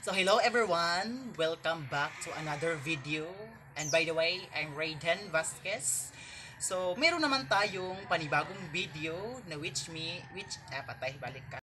So hello everyone, welcome back to another video. And by the way, I'm Rayden Vasquez. So meron naman tayong panibagong video na which me, which, ah patay, balik ka.